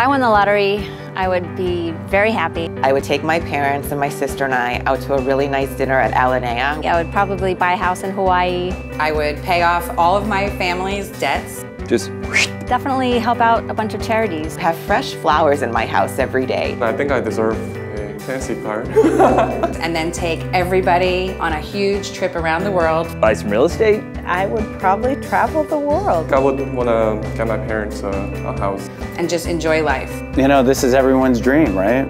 I won the lottery, I would be very happy. I would take my parents and my sister and I out to a really nice dinner at Alinea. I would probably buy a house in Hawaii. I would pay off all of my family's debts. Just Definitely help out a bunch of charities. Have fresh flowers in my house every day. I think I deserve a fancy part. and then take everybody on a huge trip around the world. buy some real estate. I would probably travel the world. I would want to get my parents a, a house. and just enjoy life. You know, this is everyone's dream, right?